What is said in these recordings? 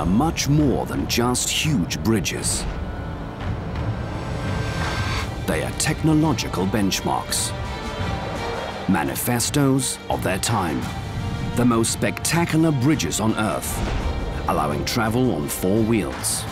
are much more than just huge bridges. They are technological benchmarks, manifestos of their time, the most spectacular bridges on Earth, allowing travel on four wheels.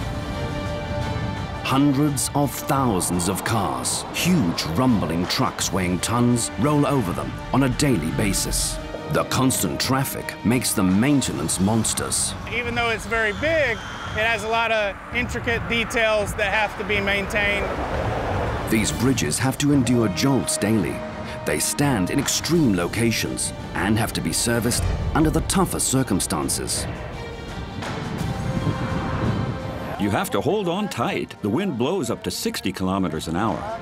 Hundreds of thousands of cars, huge rumbling trucks weighing tons, roll over them on a daily basis. The constant traffic makes them maintenance monsters. Even though it's very big, it has a lot of intricate details that have to be maintained. These bridges have to endure jolts daily. They stand in extreme locations and have to be serviced under the toughest circumstances. You have to hold on tight. The wind blows up to 60 kilometers an hour.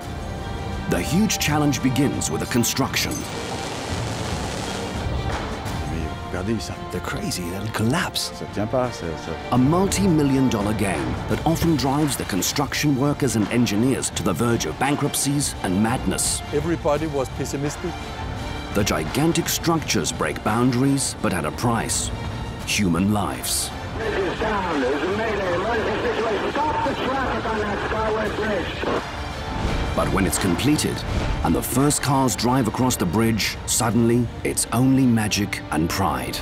The huge challenge begins with the construction. They're crazy, they'll collapse. A multi-million dollar game that often drives the construction workers and engineers to the verge of bankruptcies and madness. Everybody was pessimistic. The gigantic structures break boundaries, but at a price. Human lives. This is down. There's a mayday emergency situation. Stop the traffic on that Skyway Bridge. But when it's completed and the first cars drive across the bridge, suddenly it's only magic and pride.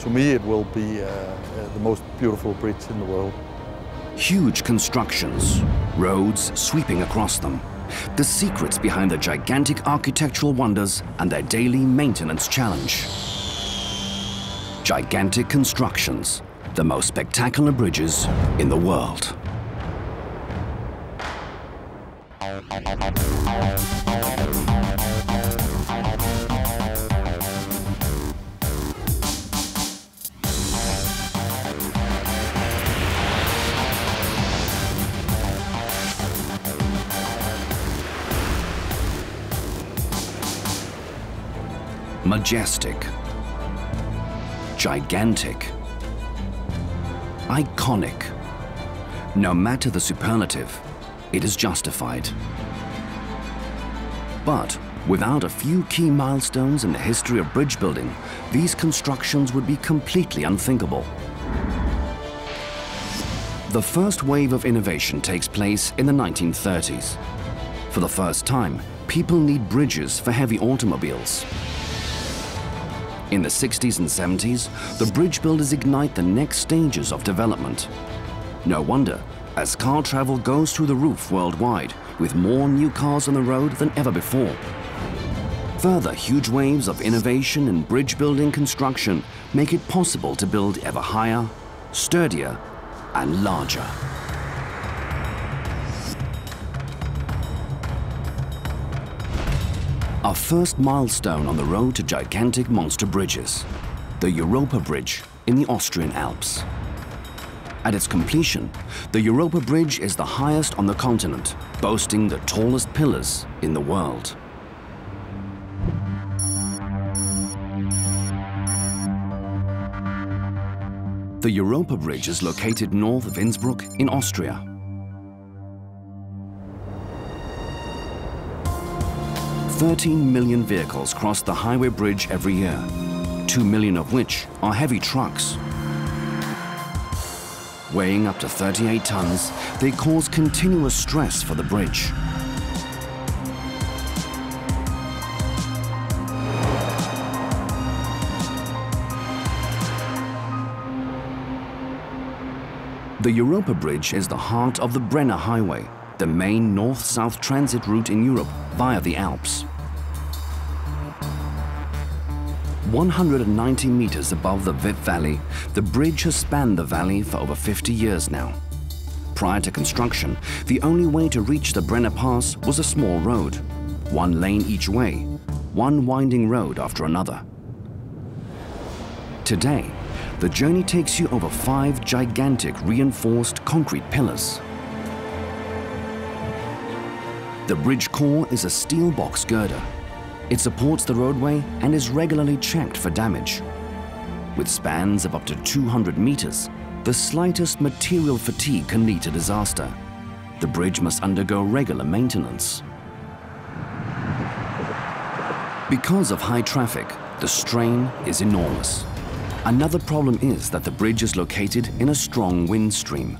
To me, it will be uh, uh, the most beautiful bridge in the world. Huge constructions, roads sweeping across them. The secrets behind the gigantic architectural wonders and their daily maintenance challenge. Gigantic constructions, the most spectacular bridges in the world. Majestic. Gigantic. Iconic. No matter the superlative, it is justified. But without a few key milestones in the history of bridge building, these constructions would be completely unthinkable. The first wave of innovation takes place in the 1930s. For the first time, people need bridges for heavy automobiles. In the 60s and 70s, the bridge builders ignite the next stages of development. No wonder, as car travel goes through the roof worldwide, with more new cars on the road than ever before. Further huge waves of innovation in bridge building construction make it possible to build ever higher, sturdier, and larger. Our first milestone on the road to gigantic monster bridges, the Europa Bridge in the Austrian Alps. At its completion, the Europa Bridge is the highest on the continent, boasting the tallest pillars in the world. The Europa Bridge is located north of Innsbruck in Austria. Thirteen million vehicles cross the highway bridge every year, two million of which are heavy trucks. Weighing up to 38 tons, they cause continuous stress for the bridge. The Europa Bridge is the heart of the Brenner Highway, the main north-south transit route in Europe via the Alps. 190 meters above the Wipp Valley, the bridge has spanned the valley for over 50 years now. Prior to construction, the only way to reach the Brenner Pass was a small road, one lane each way, one winding road after another. Today, the journey takes you over five gigantic reinforced concrete pillars. The bridge core is a steel box girder it supports the roadway and is regularly checked for damage. With spans of up to 200 meters, the slightest material fatigue can lead to disaster. The bridge must undergo regular maintenance. Because of high traffic, the strain is enormous. Another problem is that the bridge is located in a strong wind stream.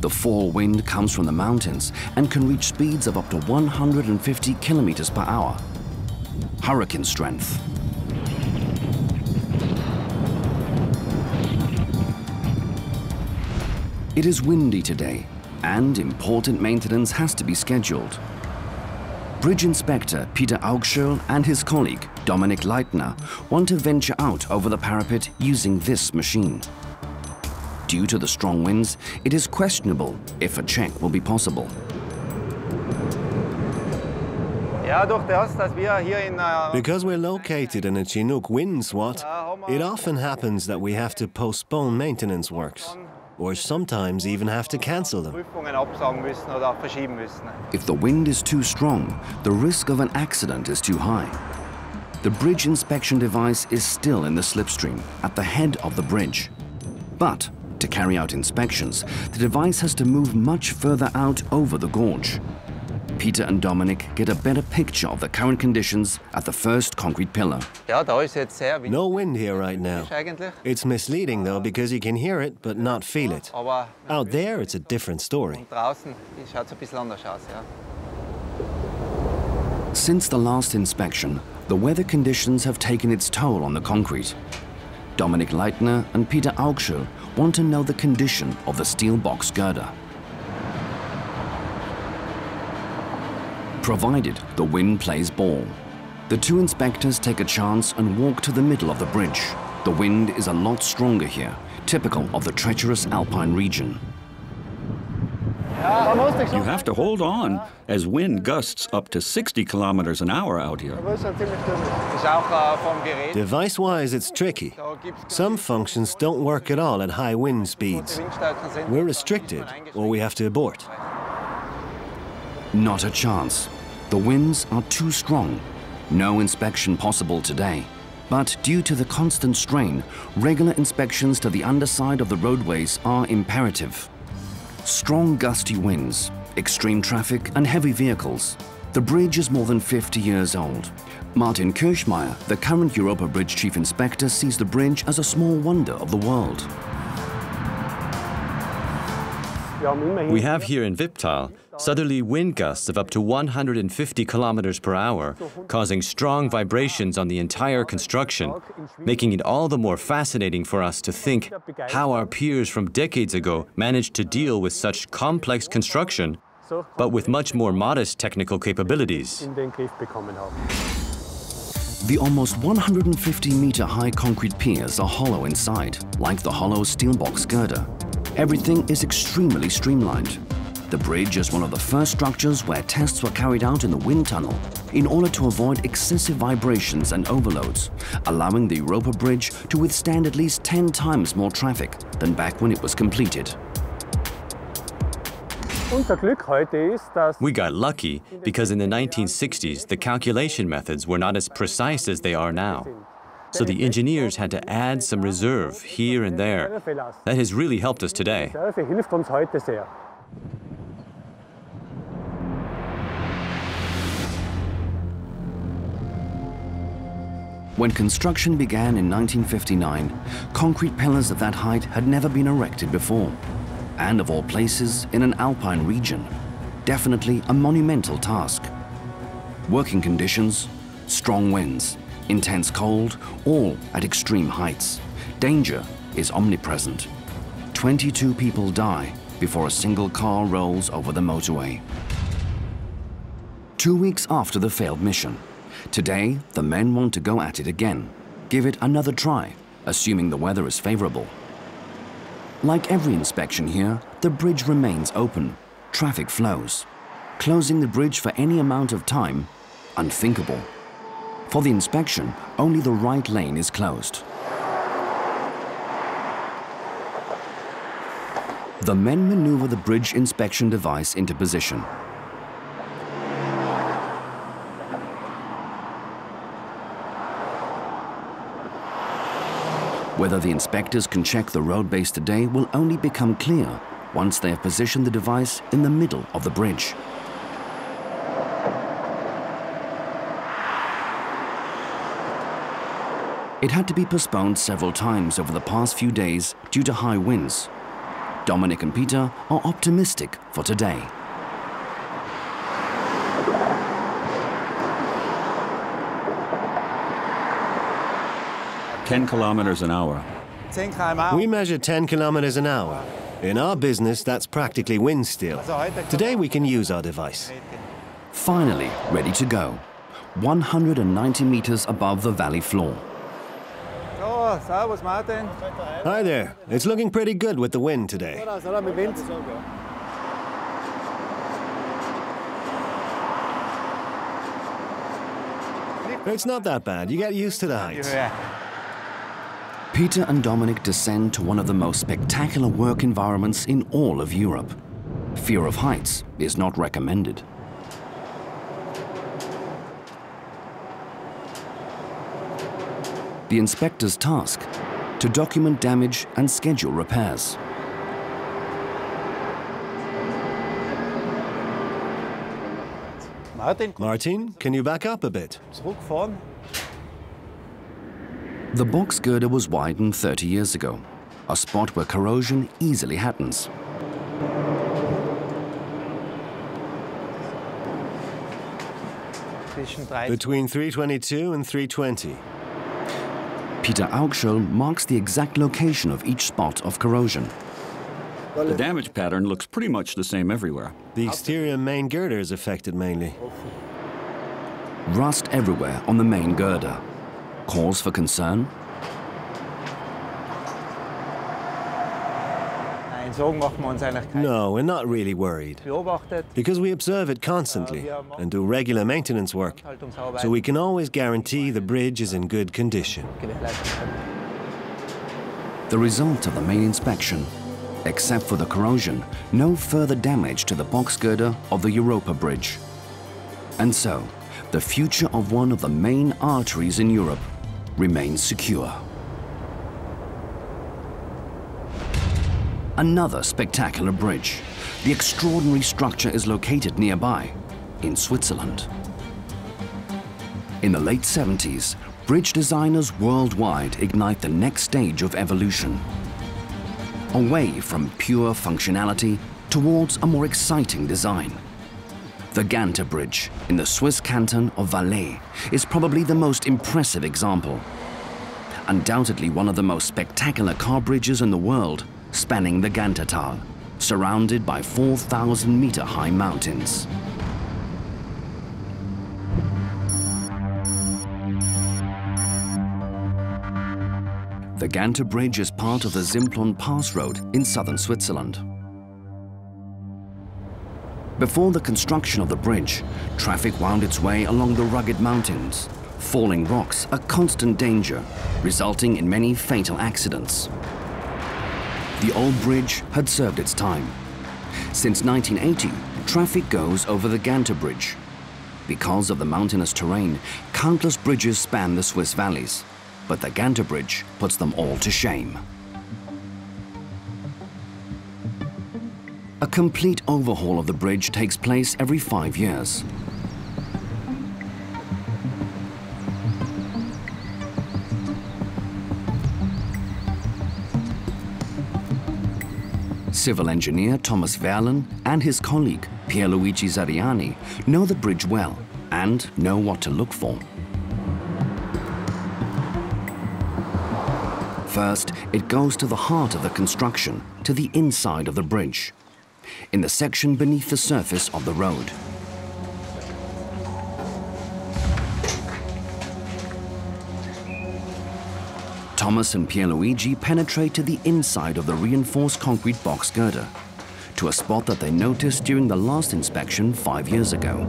The fall wind comes from the mountains and can reach speeds of up to 150 kilometers per hour. Hurricane strength. It is windy today, and important maintenance has to be scheduled. Bridge inspector Peter Augschöl and his colleague Dominic Leitner want to venture out over the parapet using this machine. Due to the strong winds, it is questionable if a check will be possible. Because we're located in a Chinook wind swat, it often happens that we have to postpone maintenance works, or sometimes even have to cancel them. If the wind is too strong, the risk of an accident is too high. The bridge inspection device is still in the slipstream at the head of the bridge. But to carry out inspections, the device has to move much further out over the gorge. Peter and Dominic get a better picture of the current conditions at the first concrete pillar. No wind here right now. It's misleading though because you can hear it but not feel it. Out there it's a different story. Since the last inspection, the weather conditions have taken its toll on the concrete. Dominic Leitner and Peter Augschöl want to know the condition of the steel box girder. Provided the wind plays ball. The two inspectors take a chance and walk to the middle of the bridge. The wind is a lot stronger here, typical of the treacherous alpine region. You have to hold on as wind gusts up to 60 kilometers an hour out here. Device-wise, it's tricky. Some functions don't work at all at high wind speeds. We're restricted, or we have to abort. Not a chance. The winds are too strong. No inspection possible today. But due to the constant strain, regular inspections to the underside of the roadways are imperative. Strong gusty winds, extreme traffic and heavy vehicles. The bridge is more than 50 years old. Martin Kirchmeier, the current Europa Bridge Chief Inspector, sees the bridge as a small wonder of the world. We have here in Wipptal southerly wind gusts of up to 150 kilometers per hour, causing strong vibrations on the entire construction, making it all the more fascinating for us to think how our peers from decades ago managed to deal with such complex construction, but with much more modest technical capabilities. The almost 150 meter high concrete piers are hollow inside, like the hollow steel box girder. Everything is extremely streamlined. The bridge is one of the first structures where tests were carried out in the wind tunnel in order to avoid excessive vibrations and overloads, allowing the Europa Bridge to withstand at least 10 times more traffic than back when it was completed. We got lucky because in the 1960s, the calculation methods were not as precise as they are now. So the engineers had to add some reserve here and there. That has really helped us today. When construction began in 1959, concrete pillars of that height had never been erected before. And of all places, in an alpine region. Definitely a monumental task. Working conditions, strong winds, intense cold, all at extreme heights. Danger is omnipresent. 22 people die before a single car rolls over the motorway. Two weeks after the failed mission, today the men want to go at it again, give it another try, assuming the weather is favorable. Like every inspection here, the bridge remains open, traffic flows. Closing the bridge for any amount of time, unthinkable. For the inspection, only the right lane is closed. The men maneuver the bridge inspection device into position. Whether the inspectors can check the road base today will only become clear once they have positioned the device in the middle of the bridge. It had to be postponed several times over the past few days due to high winds. Dominic and Peter are optimistic for today. Ten kilometers an hour. We measure 10 kilometers an hour. In our business, that's practically wind still. Today we can use our device. Finally ready to go. 190 meters above the valley floor. Oh, servus Martin. Hi there. It's looking pretty good with the wind today. It's not that bad. You get used to the heights. Peter and Dominic descend to one of the most spectacular work environments in all of Europe. Fear of heights is not recommended. The inspector's task to document damage and schedule repairs. Martin, Martin, can you back up a bit? Zurückfahren. The box girder was widened 30 years ago, a spot where corrosion easily happens. Between 322 and 320. Peter Augschöl marks the exact location of each spot of corrosion. The damage pattern looks pretty much the same everywhere. The exterior main girder is affected mainly. Rust everywhere on the main girder. Cause for concern? Nein, Sorgen machen wir uns eigentlich keine. No, we're not really worried. Because we observe it constantly and do regular maintenance work, so we can always guarantee the bridge is in good condition. The result of the main inspection. Except for the corrosion, no further damage to the box girder of the Europa Bridge. And so, the future of one of the main arteries in Europe remains secure. Another spectacular bridge. The extraordinary structure is located nearby, in Switzerland. In the late 70s, bridge designers worldwide ignite the next stage of evolution. Away from pure functionality towards a more exciting design. The Ganter Bridge in the Swiss canton of Valais is probably the most impressive example. Undoubtedly one of the most spectacular car bridges in the world, spanning the Gantertal, surrounded by 4,000 meter high mountains. The Ganter Bridge is part of the Simplon Pass Road in southern Switzerland. Before the construction of the bridge, traffic wound its way along the rugged mountains, falling rocks a constant danger, resulting in many fatal accidents. The old bridge had served its time. Since 1980, traffic goes over the Ganter Bridge. Because of the mountainous terrain, countless bridges span the Swiss valleys, but the Ganter Bridge puts them all to shame. A complete overhaul of the bridge takes place every five years. Civil engineer Thomas Verlen and his colleague Pierluigi Zariani know the bridge well and know what to look for. First, it goes to the heart of the construction, to the inside of the bridge, in the section beneath the surface of the road. Thomas and Pierluigi penetrate to the inside of the reinforced concrete box girder, to a spot that they noticed during the last inspection five years ago.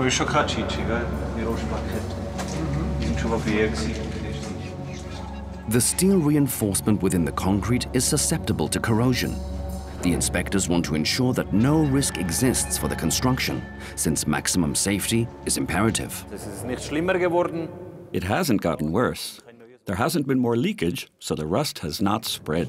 Lećemo še kačići, ga, Miroš Paket. Čuva bijegsi. The steel reinforcement within the concrete is susceptible to corrosion. The inspectors want to ensure that no risk exists for the construction, since maximum safety is imperative. Es ist nicht schlimmer geworden. It hasn't gotten worse. There hasn't been more leakage, so the rust has not spread.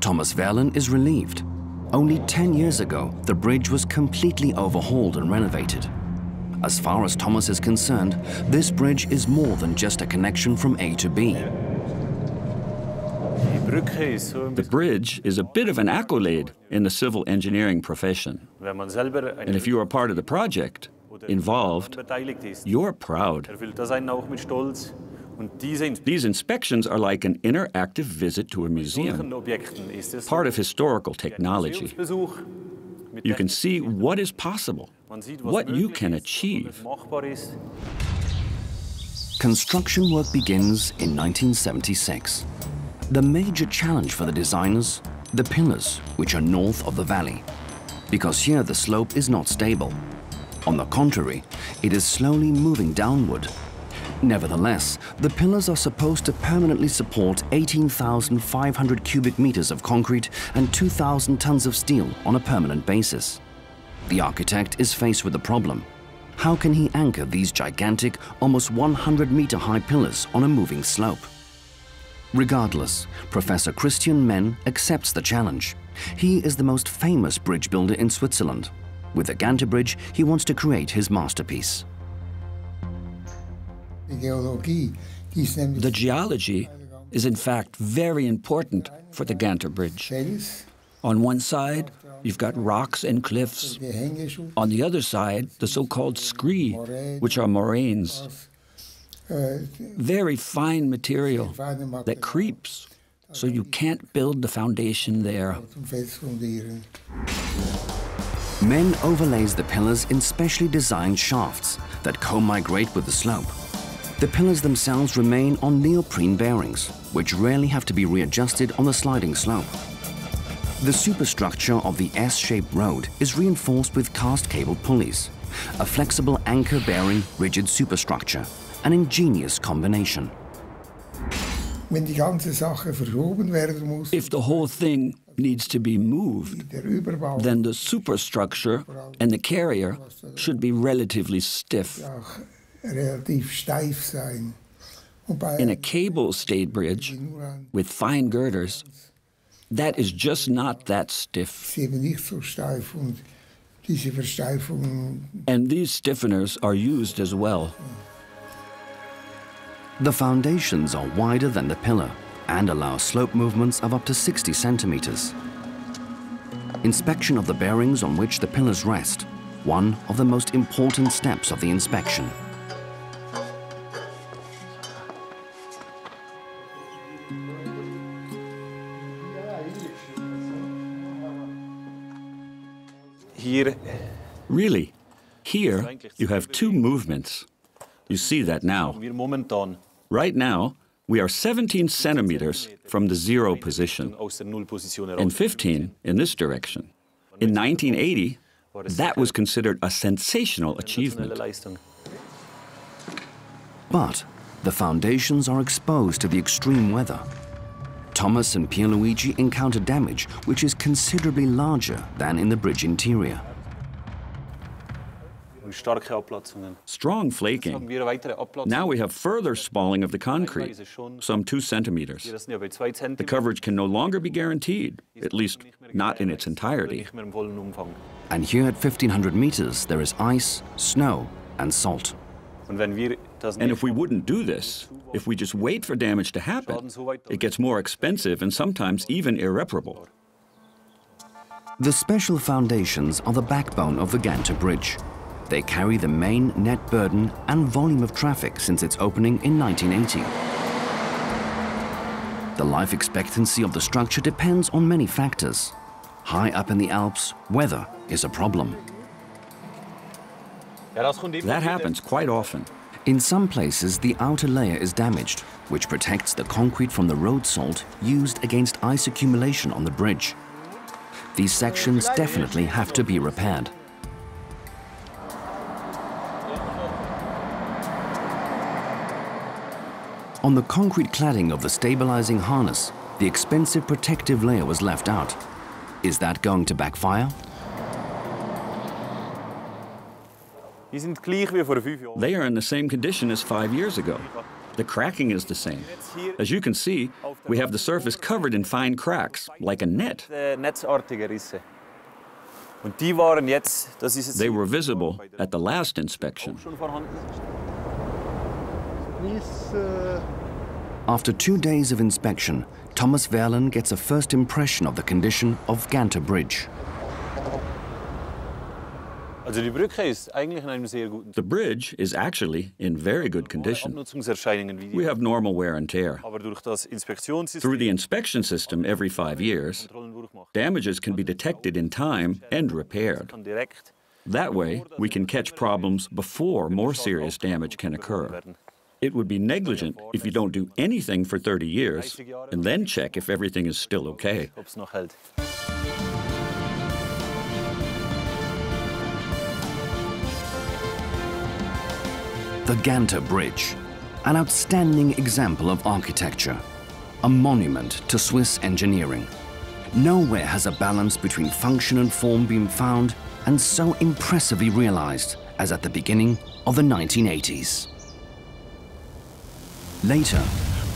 Thomas Verlen is relieved. Only 10 years ago, the bridge was completely overhauled and renovated. As far as Thomas is concerned, this bridge is more than just a connection from A to B. The bridge is a bit of an accolade in the civil engineering profession. And if you are part of the project, involved, you're proud. These inspections are like an interactive visit to a museum, part of historical technology. You can see what is possible, what you can achieve. Construction work begins in 1976. The major challenge for the designers, the pillars, which are north of the valley. Because here the slope is not stable. On the contrary, it is slowly moving downward. Nevertheless, the pillars are supposed to permanently support 18,500 cubic meters of concrete and 2,000 tons of steel on a permanent basis. The architect is faced with a problem. How can he anchor these gigantic, almost 100 meter high pillars on a moving slope? Regardless, Professor Christian Menn accepts the challenge. He is the most famous bridge builder in Switzerland. With the Ganter Bridge, he wants to create his masterpiece. The geology is in fact very important for the Ganter Bridge. On one side, you've got rocks and cliffs. On the other side, the so-called scree, which are moraines. Very fine material that creeps, so you can't build the foundation there. Menn overlays the pillars in specially designed shafts that co-migrate with the slope. The pillars themselves remain on neoprene bearings, which rarely have to be readjusted on the sliding slope. The superstructure of the S-shaped road is reinforced with cast cable pulleys, a flexible anchor-bearing rigid superstructure, an ingenious combination. If the whole thing needs to be moved, then the superstructure and the carrier should be relatively stiff. In a cable-stayed bridge with fine girders, that is just not that stiff. And these stiffeners are used as well. The foundations are wider than the pillar and allow slope movements of up to 60 centimeters. Inspection of the bearings on which the pillars rest, one of the most important steps of the inspection. Really? Here, you have two movements. You see that now. Right now, we are 17 centimeters from the zero position and 15 in this direction. In 1980, that was considered a sensational achievement. But the foundations are exposed to the extreme weather. Thomas and Pierluigi encounter damage which is considerably larger than in the bridge interior. Strong flaking. Now we have further spalling of the concrete, some two centimeters. The coverage can no longer be guaranteed, at least not in its entirety. And here at 1500 meters, there is ice, snow, and salt. And if we wouldn't do this, if we just wait for damage to happen, it gets more expensive and sometimes even irreparable. The special foundations are the backbone of the Ganter Bridge. They carry the main net burden and volume of traffic since its opening in 1980. The life expectancy of the structure depends on many factors. High up in the Alps, weather is a problem. That happens quite often. In some places, the outer layer is damaged, which protects the concrete from the road salt used against ice accumulation on the bridge. These sections definitely have to be repaired. On the concrete cladding of the stabilizing harness, the expensive protective layer was left out. Is that going to backfire? They are in the same condition as five years ago. The cracking is the same. As you can see, we have the surface covered in fine cracks, like a net. They were visible at the last inspection. Eh. After two days of inspection, Thomas Verlen gets a first impression of the condition of Ganter Bridge. The bridge is actually in very good condition. We have normal wear and tear. Through the inspection system every five years, damages can be detected in time and repaired. That way, we can catch problems before more serious damage can occur. It would be negligent if you don't do anything for 30 years and then check if everything is still okay. The Ganter Bridge, an outstanding example of architecture, a monument to Swiss engineering. Nowhere has a balance between function and form been found and so impressively realized as at the beginning of the 1980s. Later,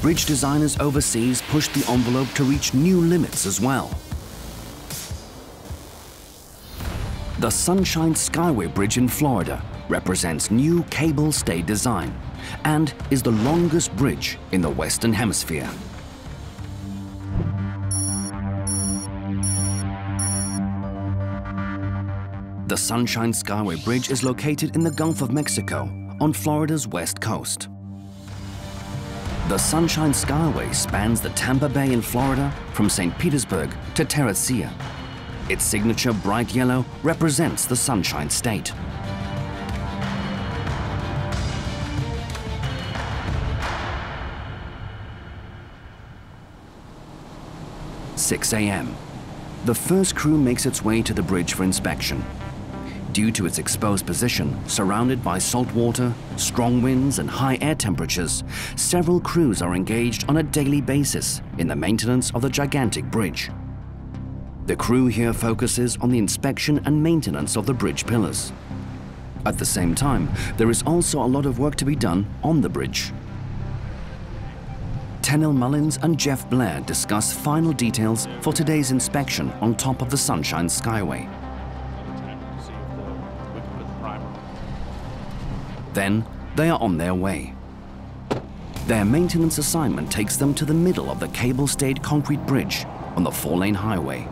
bridge designers overseas pushed the envelope to reach new limits as well. The Sunshine Skyway Bridge in Florida represents new cable stay design and is the longest bridge in the Western Hemisphere. The Sunshine Skyway Bridge is located in the Gulf of Mexico on Florida's west coast. The Sunshine Skyway spans the Tampa Bay in Florida from St. Petersburg to Terra Ceia. Its signature bright yellow represents the Sunshine State. 6 a.m. The first crew makes its way to the bridge for inspection. Due to its exposed position, surrounded by salt water, strong winds and high air temperatures, several crews are engaged on a daily basis in the maintenance of the gigantic bridge. The crew here focuses on the inspection and maintenance of the bridge pillars. At the same time, there is also a lot of work to be done on the bridge. Tenniel Mullins and Jeff Blair discuss final details for today's inspection on top of the Sunshine Skyway. Then they are on their way. Their maintenance assignment takes them to the middle of the cable-stayed concrete bridge on the four-lane highway.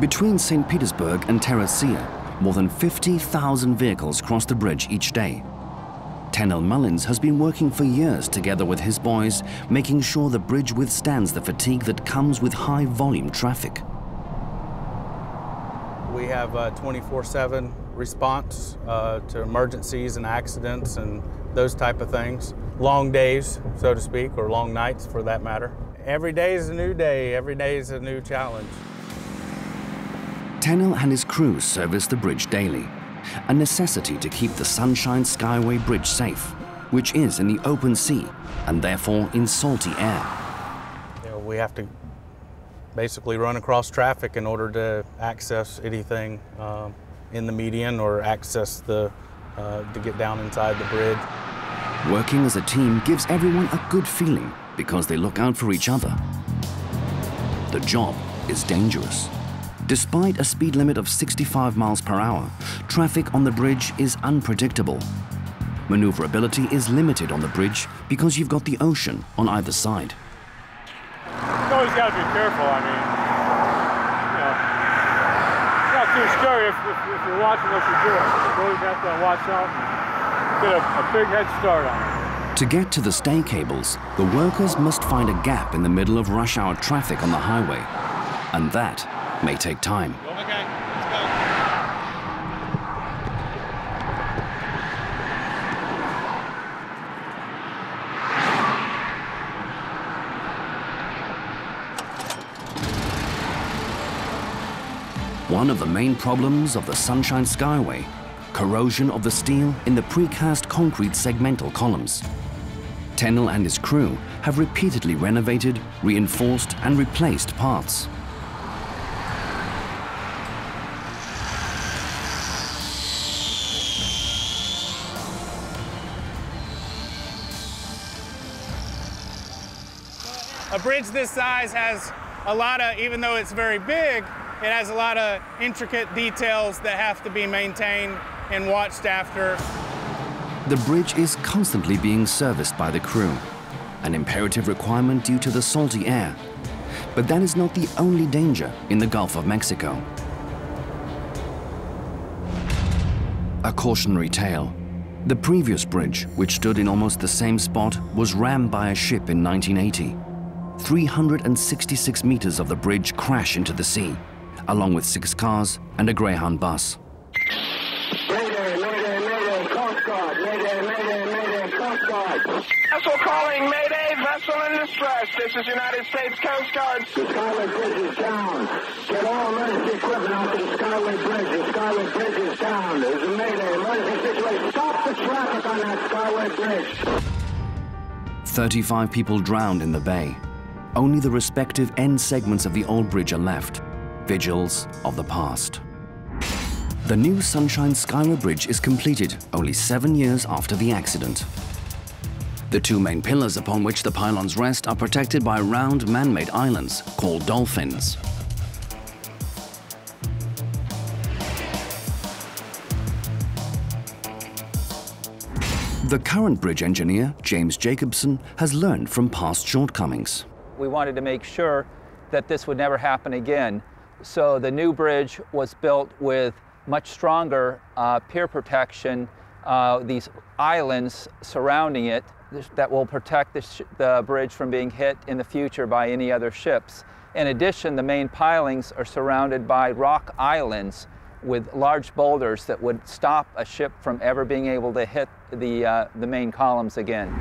Between St. Petersburg and Terra Ceia, more than 50,000 vehicles cross the bridge each day, Tenniel Mullins has been working for years together with his boys, making sure the bridge withstands the fatigue that comes with high volume traffic. We have 24-7 response uh, to emergencies and accidents and those type of things. Long days, so to speak, or long nights for that matter. Every day is a new day, every day is a new challenge. Tenniel and his crew service the bridge daily a necessity to keep the Sunshine Skyway Bridge safe, which is in the open sea and therefore in salty air. You know, we have to basically run across traffic in order to access anything uh, in the median or access the, uh, to get down inside the bridge. Working as a team gives everyone a good feeling because they look out for each other. The job is dangerous. Despite a speed limit of 65 miles per hour, traffic on the bridge is unpredictable. Maneuverability is limited on the bridge because you've got the ocean on either side. You always got to be careful. I mean, you know, it's not too scary if, if, if you're watching what you're doing. You always have to watch out and get a, a big head start on it. To get to the stay cables, the workers must find a gap in the middle of rush hour traffic on the highway. And that may take time. One of the main problems of the Sunshine Skyway, corrosion of the steel in the precast concrete segmental columns. Tennell and his crew have repeatedly renovated, reinforced and replaced parts. A bridge this size has a lot of, even though it's very big, it has a lot of intricate details that have to be maintained and watched after. The bridge is constantly being serviced by the crew, an imperative requirement due to the salty air. But that is not the only danger in the Gulf of Mexico. A cautionary tale. The previous bridge, which stood in almost the same spot, was rammed by a ship in 1980. 366 meters of the bridge crash into the sea, along with six cars and a Greyhound bus. Mayday, mayday, mayday, Coast Guard. Mayday, mayday, mayday, Coast Guard. Vessel calling, mayday, vessel in distress. This is United States Coast Guard. The Skyway Bridge is down. Get all emergency equipment out to the Skyway Bridge. The Skyway Bridge is down. There's a mayday, emergency situation. Stop the traffic on that Skyway Bridge. 35 people drowned in the bay. Only the respective end segments of the old bridge are left, vigils of the past. The new Sunshine Skyway Bridge is completed only seven years after the accident. The two main pillars upon which the pylons rest are protected by round man-made islands called dolphins. The current bridge engineer, James Jacobson, has learned from past shortcomings. We wanted to make sure that this would never happen again. So the new bridge was built with much stronger uh, pier protection, uh, these islands surrounding it that will protect the, the bridge from being hit in the future by any other ships. In addition, the main pilings are surrounded by rock islands with large boulders that would stop a ship from ever being able to hit the, uh, the main columns again.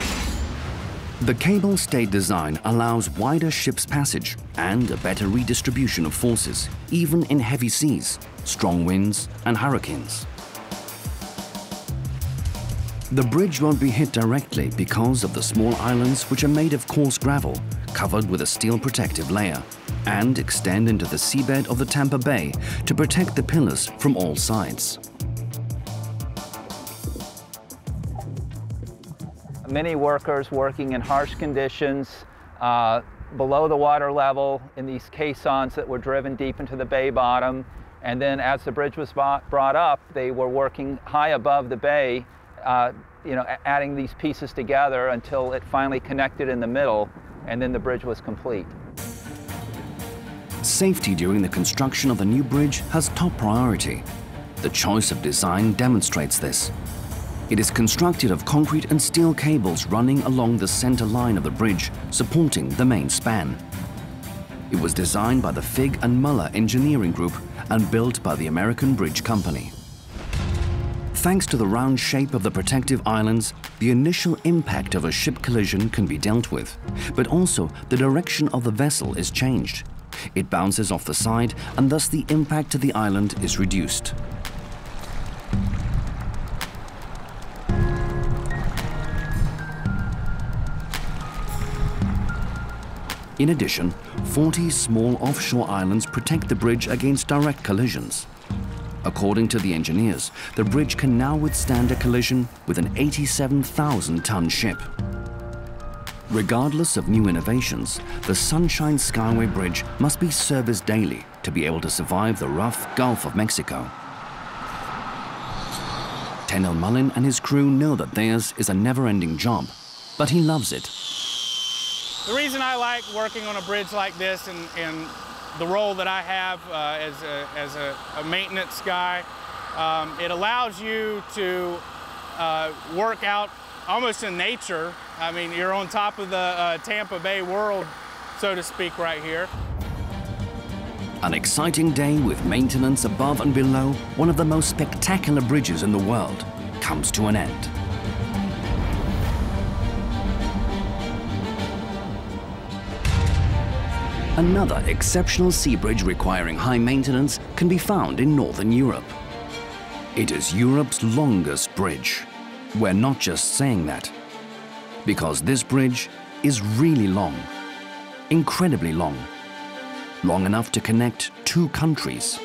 The cable stayed design allows wider ship's passage and a better redistribution of forces, even in heavy seas, strong winds and hurricanes. The bridge won't be hit directly because of the small islands which are made of coarse gravel, covered with a steel protective layer, and extend into the seabed of the Tampa Bay to protect the pillars from all sides. Many workers working in harsh conditions, uh, below the water level in these caissons that were driven deep into the bay bottom. And then as the bridge was brought up, they were working high above the bay, uh, you know, adding these pieces together until it finally connected in the middle, and then the bridge was complete. Safety during the construction of the new bridge has top priority. The choice of design demonstrates this. It is constructed of concrete and steel cables running along the center line of the bridge, supporting the main span. It was designed by the Figg and Muller Engineering Group and built by the American Bridge Company. Thanks to the round shape of the protective islands, the initial impact of a ship collision can be dealt with, but also the direction of the vessel is changed. It bounces off the side and thus the impact to the island is reduced. In addition, 40 small offshore islands protect the bridge against direct collisions. According to the engineers, the bridge can now withstand a collision with an 87,000-ton ship. Regardless of new innovations, the Sunshine Skyway Bridge must be serviced daily to be able to survive the rough Gulf of Mexico. Tenel Mullin and his crew know that theirs is a never-ending job, but he loves it. The reason I like working on a bridge like this and, and the role that I have uh, as, a, as a, a maintenance guy, um, it allows you to uh, work out almost in nature. I mean, you're on top of the uh, Tampa Bay world, so to speak, right here. An exciting day with maintenance above and below one of the most spectacular bridges in the world comes to an end. Another exceptional sea bridge requiring high maintenance can be found in Northern Europe. It is Europe's longest bridge. We're not just saying that, because this bridge is really long, incredibly long, long enough to connect two countries.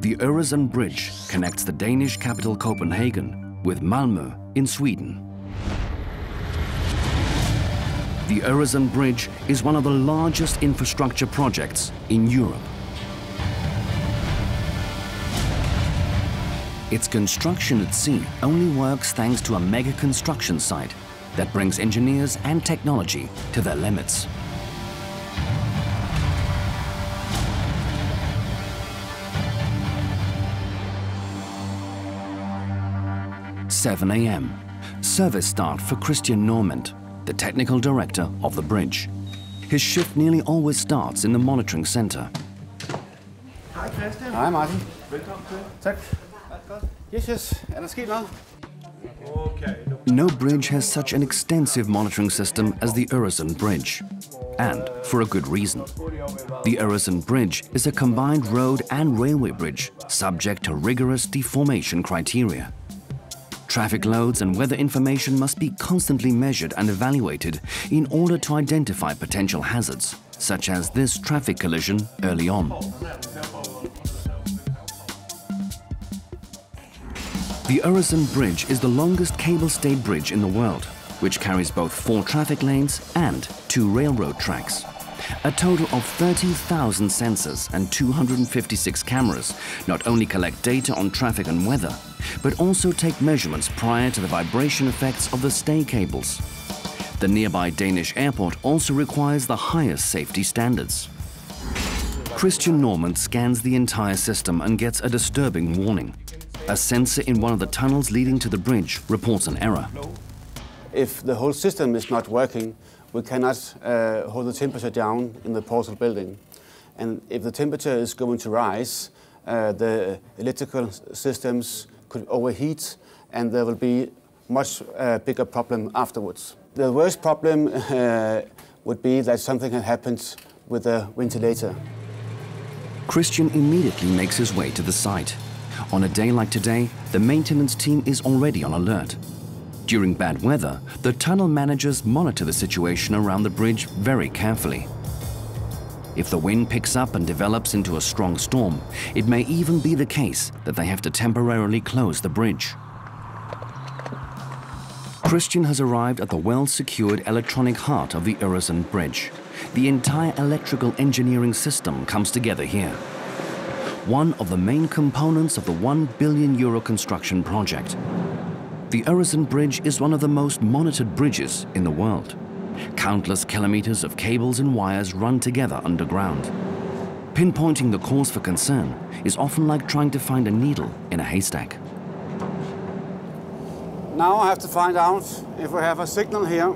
The Øresund Bridge connects the Danish capital Copenhagen with Malmö in Sweden. The Øresund Bridge is one of the largest infrastructure projects in Europe. Its construction at sea only works thanks to a mega construction site that brings engineers and technology to their limits. Seven a.m. Service start for Christian Normand, the technical director of the bridge. His shift nearly always starts in the monitoring center. Hej Christian. Hej Martin. Velkommen til. Tak. Yes, yes. Er der sket noget? No bridge has such an extensive monitoring system as the Øresund Bridge. And for a good reason. The Øresund Bridge is a combined road and railway bridge subject to rigorous deformation criteria. Traffic loads and weather information must be constantly measured and evaluated in order to identify potential hazards, such as this traffic collision early on. The Øresund Bridge is the longest cable-stayed bridge in the world, which carries both four traffic lanes and two railroad tracks. A total of 30,000 sensors and 256 cameras not only collect data on traffic and weather, but also take measurements prior to the vibration effects of the stay cables. The nearby Danish airport also requires the highest safety standards. Christian Norman scans the entire system and gets a disturbing warning. A sensor in one of the tunnels leading to the bridge reports an error. If the whole system is not working, we cannot uh, hold the temperature down in the portal building. And if the temperature is going to rise, uh, the electrical systems could overheat and there will be much uh, bigger problem afterwards. The worst problem uh, would be that something had happened with the ventilator. Christian immediately makes his way to the site. On a day like today, the maintenance team is already on alert. During bad weather, the tunnel managers monitor the situation around the bridge very carefully. If the wind picks up and develops into a strong storm, it may even be the case that they have to temporarily close the bridge. Christian has arrived at the well-secured electronic heart of the Øresund Bridge. The entire electrical engineering system comes together here one of the main components of the 1 billion euro construction project. The Øresund Bridge is one of the most monitored bridges in the world. Countless kilometers of cables and wires run together underground. Pinpointing the cause for concern is often like trying to find a needle in a haystack. Now I have to find out if we have a signal here.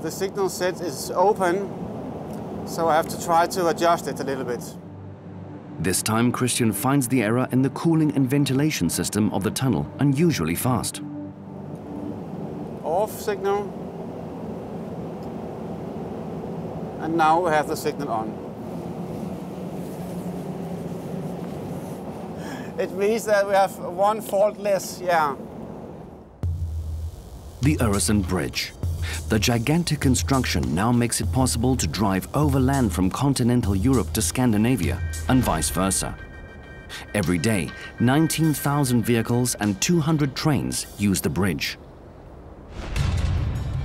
The signal set is open so I have to try to adjust it a little bit. This time Christian finds the error in the cooling and ventilation system of the tunnel unusually fast. Off signal. And now we have the signal on. It means that we have one fault less, yeah. The Øresund Bridge. The gigantic construction now makes it possible to drive overland from continental Europe to Scandinavia and vice versa. Every day, 19,000 vehicles and 200 trains use the bridge.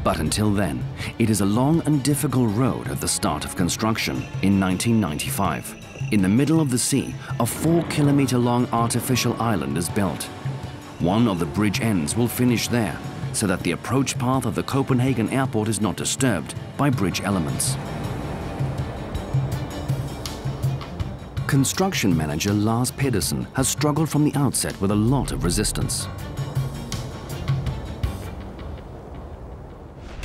But until then, it is a long and difficult road at the start of construction in 1995. In the middle of the sea, a four kilometer long artificial island is built. One of the bridge ends will finish there so that the approach path of the Copenhagen airport is not disturbed by bridge elements. Construction manager Lars Pedersen has struggled from the outset with a lot of resistance.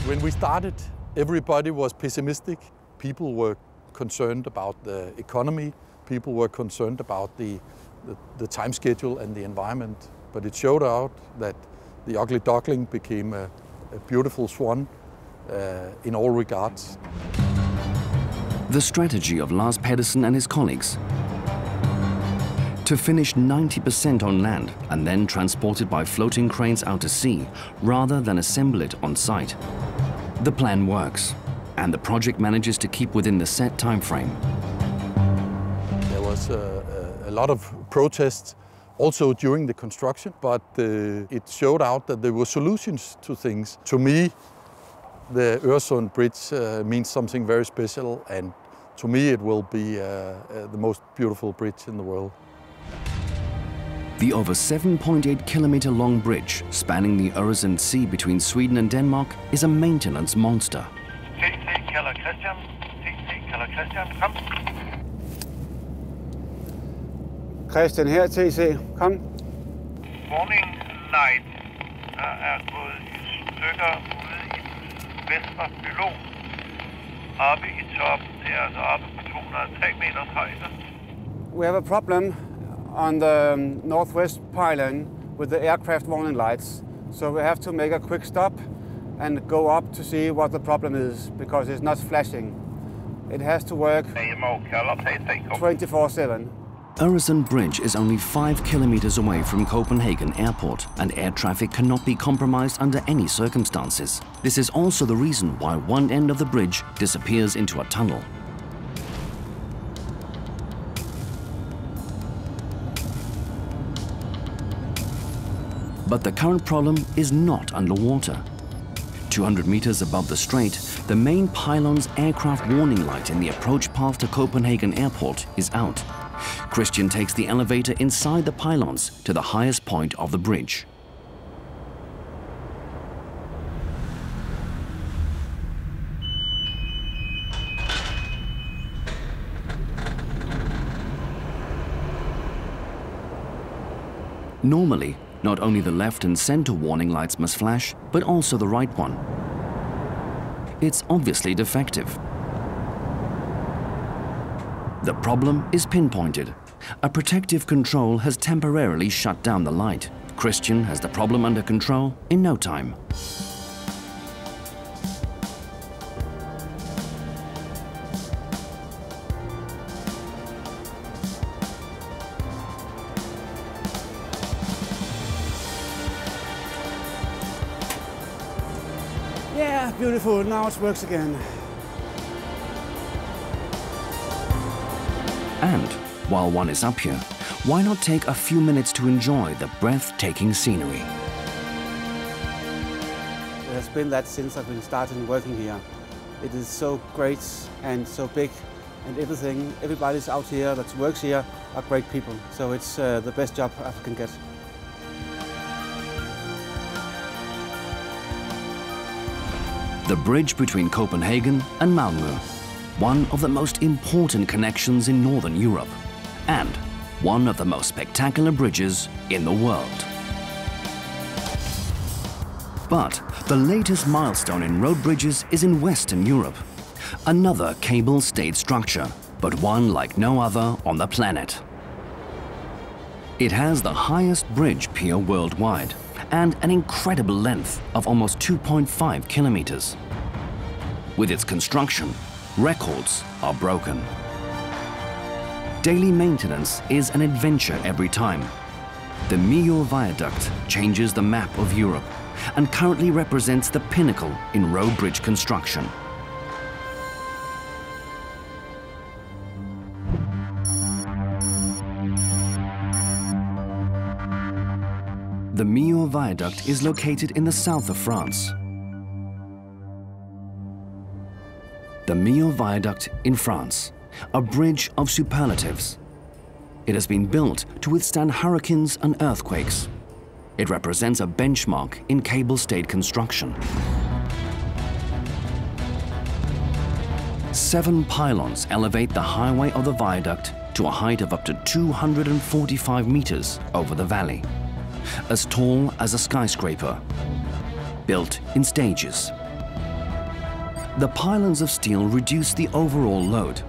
When we started, everybody was pessimistic. People were concerned about the economy. People were concerned about the, the, the time schedule and the environment. But it showed out that the ugly duckling became a, a beautiful swan uh, in all regards. The strategy of Lars Pedersen and his colleagues to finish 90% on land and then transport it by floating cranes out to sea rather than assemble it on site. The plan works, and the project manages to keep within the set time frame. There was uh, a lot of protests also during the construction, but uh, it showed out that there were solutions to things. To me, the Öresund Bridge uh, means something very special, and to me, it will be uh, uh, the most beautiful bridge in the world. The over 7.8 kilometer long bridge spanning the Öresund Sea between Sweden and Denmark is a maintenance monster. Christian. TT kalder Christian. Kom. Christian her, TC. Kom. Warning light. Der er gået i stykker ude i Vestre Bylå. Oppe i toppen, det er altså oppe på 203 meters højde. We have a problem on the um, northwest pylon with the aircraft warning lights. So we have to make a quick stop and go up to see what the problem is because it's not flashing. It has to work 24-7. Öresund Bridge is only five kilometers away from Copenhagen Airport, and air traffic cannot be compromised under any circumstances. This is also the reason why one end of the bridge disappears into a tunnel. But the current problem is not underwater. 200 meters above the strait, the main pylon's aircraft warning light in the approach path to Copenhagen Airport is out. Christian takes the elevator inside the pylons to the highest point of the bridge. Normally, not only the left and center warning lights must flash, but also the right one. It's obviously defective. The problem is pinpointed. A protective control has temporarily shut down the light. Christian has the problem under control in no time. Yeah, beautiful. Now it works again. And while one is up here, why not take a few minutes to enjoy the breathtaking scenery? It has been that since I've been starting working here. It is so great and so big and everything. Everybody's out here that works here are great people. So it's uh, the best job I can get. The bridge between Copenhagen and Malmö, one of the most important connections in Northern Europe, and one of the most spectacular bridges in the world. But the latest milestone in road bridges is in Western Europe. Another cable-stayed structure, but one like no other on the planet. It has the highest bridge pier worldwide and an incredible length of almost 2.5 kilometers. With its construction, records are broken. Daily maintenance is an adventure every time. The Millau Viaduct changes the map of Europe and currently represents the pinnacle in road bridge construction. The Millau Viaduct is located in the south of France. The Millau Viaduct in France, a bridge of superlatives. It has been built to withstand hurricanes and earthquakes. It represents a benchmark in cable-stayed construction. Seven pylons elevate the highway of the viaduct to a height of up to 245 meters over the valley as tall as a skyscraper, built in stages. The pylons of steel reduce the overall load,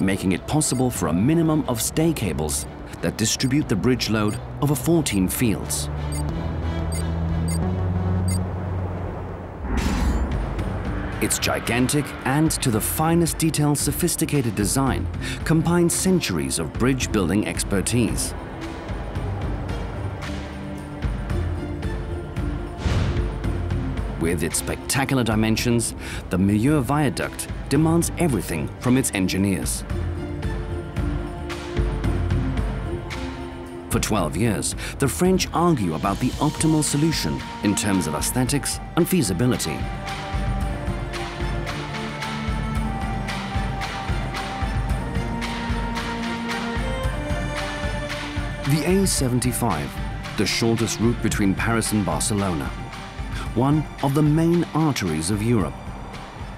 making it possible for a minimum of stay cables that distribute the bridge load over 14 fields. Its gigantic and to the finest detail sophisticated design combines centuries of bridge building expertise. With its spectacular dimensions, the Millau Viaduct demands everything from its engineers. For 12 years, the French argue about the optimal solution in terms of aesthetics and feasibility. The A75, the shortest route between Paris and Barcelona. One of the main arteries of Europe.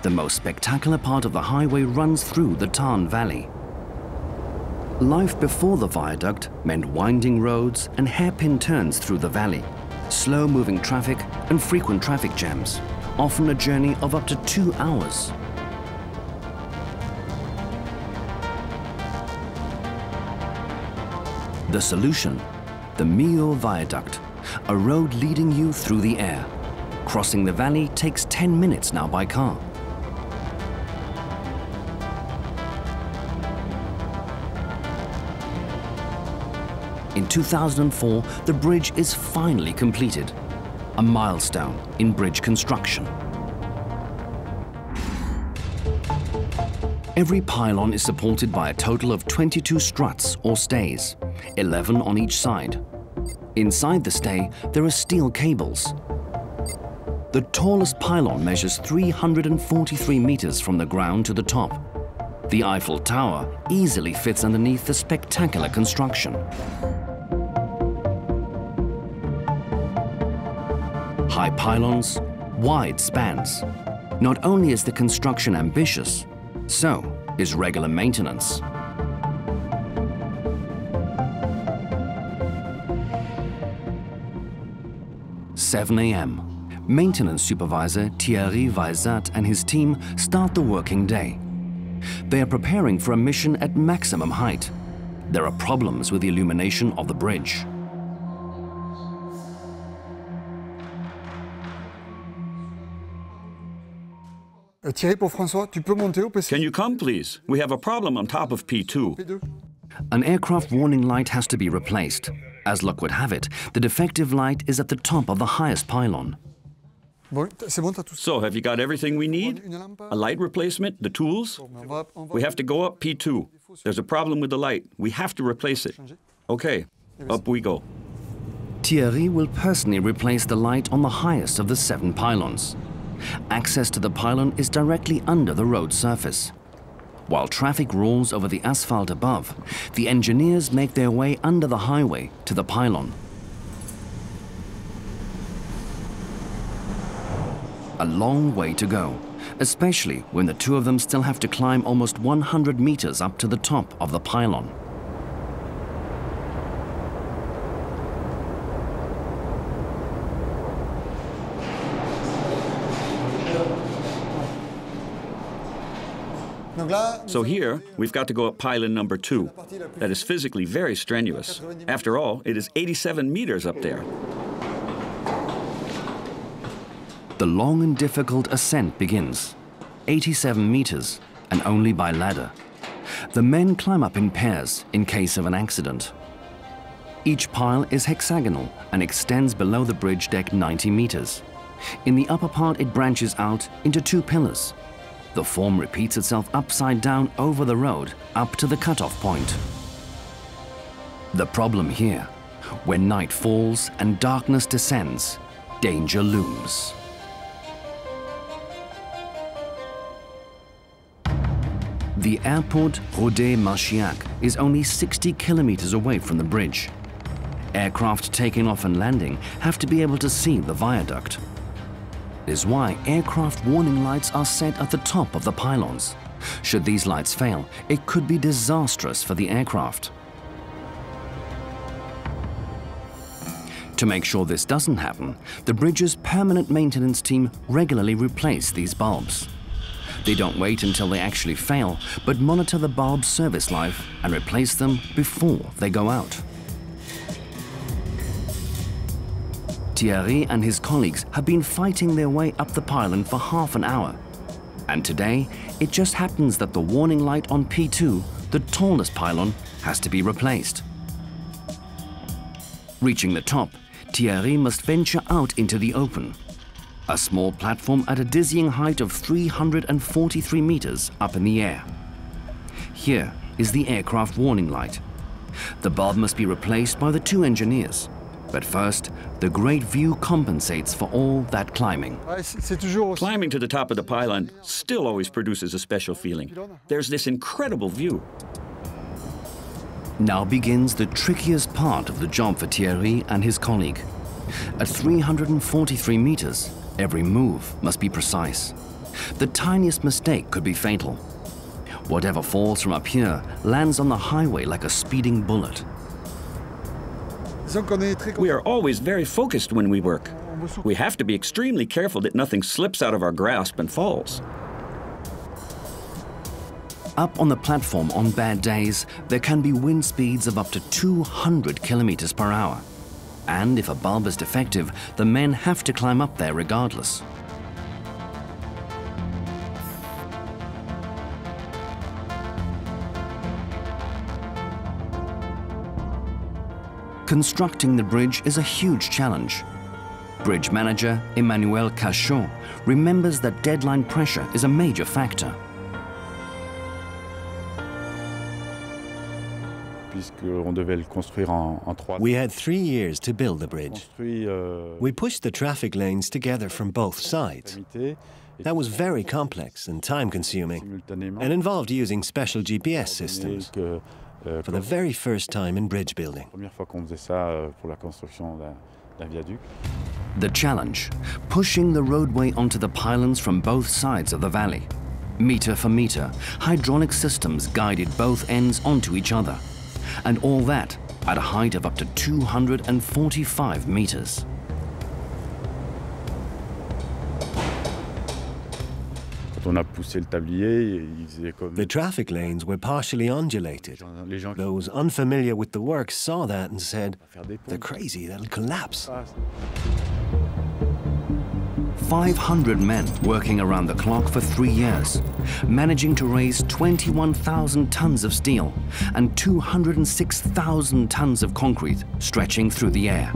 The most spectacular part of the highway runs through the Tarn Valley. Life before the viaduct meant winding roads and hairpin turns through the valley, slow-moving traffic and frequent traffic jams, often a journey of up to two hours. The solution? The Millau Viaduct, a road leading you through the air. Crossing the valley takes 10 minutes now by car. In 2004, the bridge is finally completed, a milestone in bridge construction. Every pylon is supported by a total of 22 struts or stays, 11 on each side. Inside the stay, there are steel cables. The tallest pylon measures 343 meters from the ground to the top. The Eiffel Tower easily fits underneath the spectacular construction. High pylons, wide spans. Not only is the construction ambitious, so is regular maintenance. Seven a.m. Maintenance supervisor Thierry Weisat and his team start the working day. They are preparing for a mission at maximum height. There are problems with the illumination of the bridge. Euh, Thierry pour François, tu peux monter au PC Can you come, please? We have a problem on top of P2. An aircraft warning light has to be replaced. As luck would have it, the defective light is at the top of the highest pylon. So, have you got everything we need? A light replacement, the tools? On va, on va- We have to go up P2. There's a problem with the light. We have to replace it. Okay, up we go. Thierry will personally replace the light on the highest of the seven pylons. Access to the pylon is directly under the road surface. While traffic rolls over the asphalt above, the engineers make their way under the highway to the pylon. A long way to go, especially when the two of them still have to climb almost 100 meters up to the top of the pylon. So here, we've got to go up pylon number two. That is physically very strenuous. After all, it is 87 meters up there. The long and difficult ascent begins. 87 meters, and only by ladder. The men climb up in pairs in case of an accident. Each pile is hexagonal and extends below the bridge deck 90 meters. In the upper part, it branches out into two pillars. The form repeats itself upside down over the road up to the cutoff point. The problem here, when night falls and darkness descends, danger looms. The airport Rodez-Marcillac is only 60 kilometers away from the bridge. Aircraft taking off and landing have to be able to see the viaduct. This is why aircraft warning lights are set at the top of the pylons. Should these lights fail, it could be disastrous for the aircraft. To make sure this doesn't happen, the bridge's permanent maintenance team regularly replace these bulbs. They don't wait until they actually fail, but monitor the bulb's service life and replace them before they go out. Thierry and his colleagues have been fighting their way up the pylon for half an hour. And today, it just happens that the warning light on P2, the tallest pylon, has to be replaced. Reaching the top, Thierry must venture out into the open. A small platform at a dizzying height of 343 meters up in the air. Here is the aircraft warning light. The bulb must be replaced by the two engineers. But first, the great view compensates for all that climbing. Climbing to the top of the pylon still always produces a special feeling. There's this incredible view. Now begins the trickiest part of the job for Thierry and his colleague. At 343 meters, every move must be precise. The tiniest mistake could be fatal. Whatever falls from up here lands on the highway like a speeding bullet. We are always very focused when we work. We have to be extremely careful that nothing slips out of our grasp and falls. Up on the platform on bad days, there can be wind speeds of up to 200 kilometers per hour. And if a bulb is defective, the men have to climb up there regardless. Constructing the bridge is a huge challenge. Bridge manager Emmanuel Cachot remembers that deadline pressure is a major factor. We had three years to build the bridge. We pushed the traffic lanes together from both sides. That was very complex and time consuming and involved using special GPS systems for the very first time in bridge building. The challenge, pushing the roadway onto the pylons from both sides of the valley. Meter for meter, hydraulic systems guided both ends onto each other. And all that at a height of up to 245 meters. The traffic lanes were partially undulated. Those unfamiliar with the work saw that and said, they're crazy, that'll collapse. 500 men working around the clock for three years, managing to raise 21,000 tons of steel and 206,000 tons of concrete stretching through the air.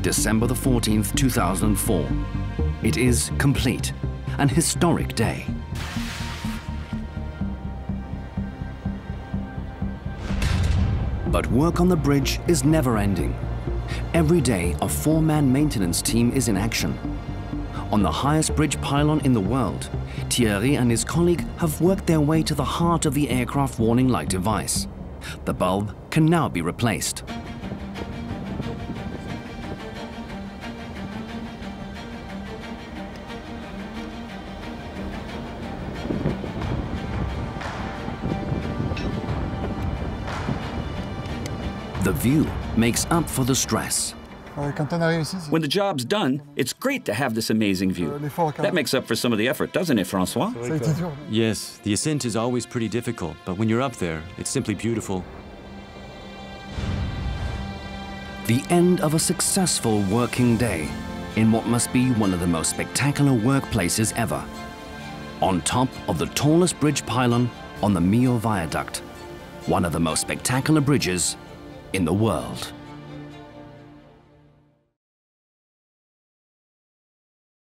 December the 14th, 2004. It is complete, an historic day. But work on the bridge is never ending. Every day, a four-man maintenance team is in action. On the highest bridge pylon in the world, Thierry and his colleague have worked their way to the heart of the aircraft warning light device. The bulb can now be replaced. The view makes up for the stress. When the job's done, it's great to have this amazing view. That makes up for some of the effort, doesn't it, Francois? Yes, the ascent is always pretty difficult, but when you're up there, it's simply beautiful. The end of a successful working day in what must be one of the most spectacular workplaces ever. On top of the tallest bridge pylon on the Millau Viaduct, one of the most spectacular bridges in the world.